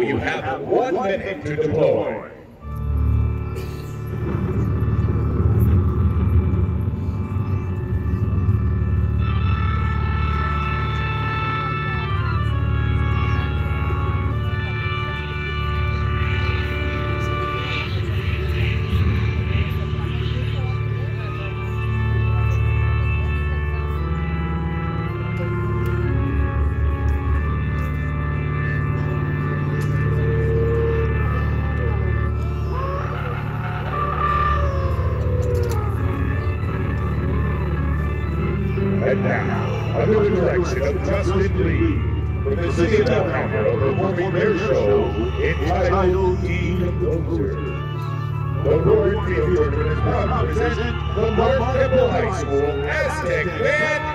You have one minute to deploy. Under the direction of Justin Lee, from the city of Alhambra, performing their show entitled The Warren Field Tournament is proud to present the Mark Keppel High School Aztec Band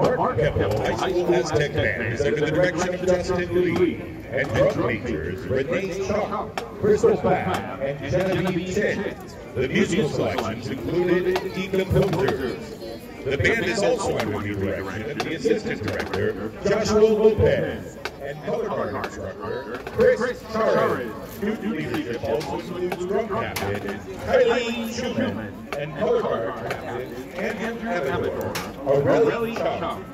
Mark Keppel High School Aztec Band is under the direction of Justin Lee, and drum majors Renee Chalk, Crystal Fab, and Genevieve Chen. The musical selections included Decomposers. The band is also under the direction of the assistant director, Joshua Lopez, and color guard instructor, Chris Charez. Student leadership also includes drum captain, Kylie Schumann, and color guard captain, Andrew Avedor, Aurelie Chong,